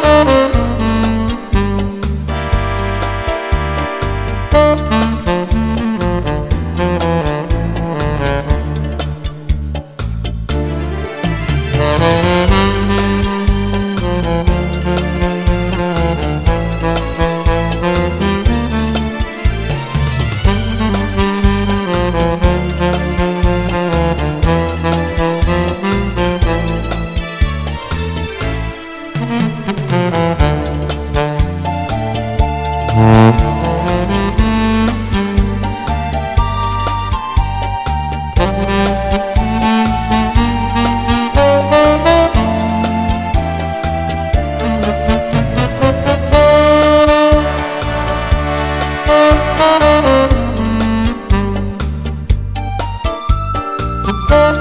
Música Oh